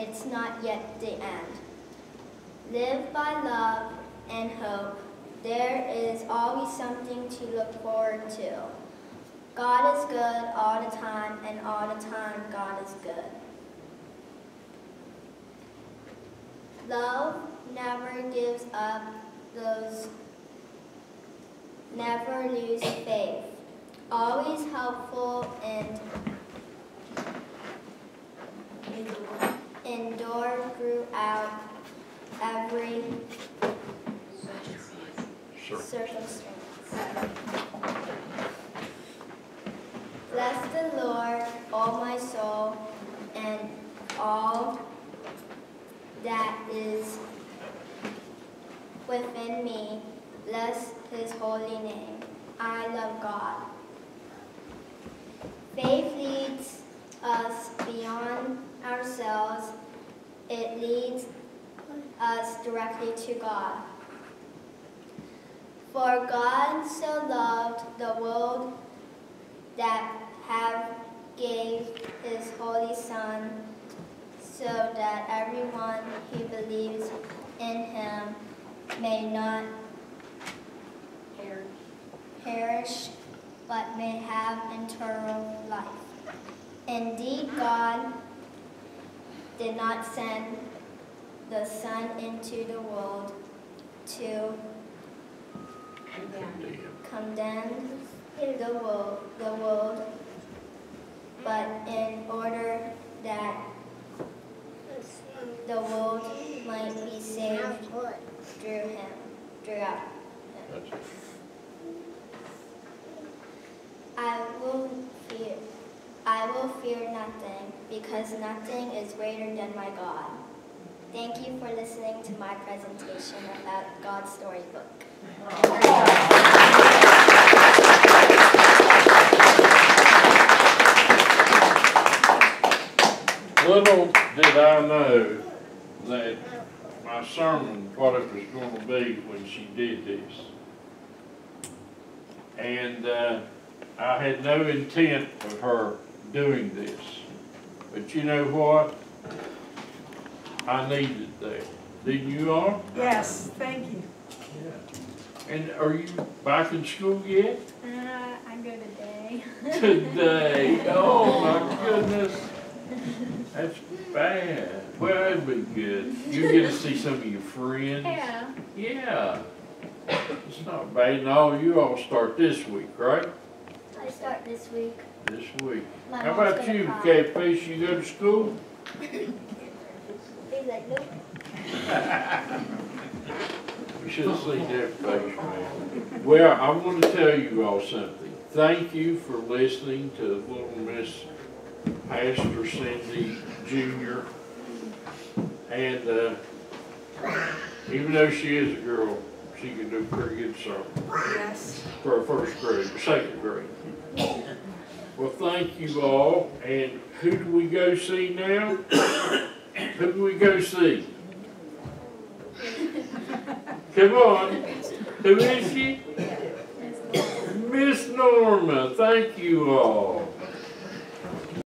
it's not yet the end. Live by love and hope. There is always something to look forward to. God is good all the time, and all the time God is good. Love never gives up those never lose faith. Always helpful and endure throughout every Sure. circumstance. Bless the Lord, all my soul, and all that is within me. Bless his holy name. I love God. Faith leads us beyond ourselves. It leads us directly to God. For God so loved the world that have gave his holy Son, so that everyone who believes in him may not perish, but may have eternal life. Indeed, God did not send the Son into the world to condemn the world, the world, but in order that the world might be saved through him, throughout him. I will fear, I will fear nothing, because nothing is greater than my God. Thank you for listening to my presentation about God's storybook. Little did I know that my sermon, what it was gonna be when she did this. And, uh, I had no intent of her doing this. But you know what? I needed that. Didn't you all? Yes, thank you. Yeah. And are you back in school yet? Uh, I go today. Today, oh my goodness. That's bad. Well, it'd be good. You get to see some of your friends. Yeah. Yeah. It's not bad. And all, you all start this week, right? I start this week. This week. My How about you, cry. Catfish? You go to school? He's like, nope. You should have seen that face, man. Well, I want to tell you all something. Thank you for listening to little Miss Pastor Sydney Junior. And, uh, even though she is a girl, she can do pretty good song Yes. for a first grade, second grade. Well, thank you all, and who do we go see now? Who do we go see? Come on, who is she? Miss Norma, thank you all.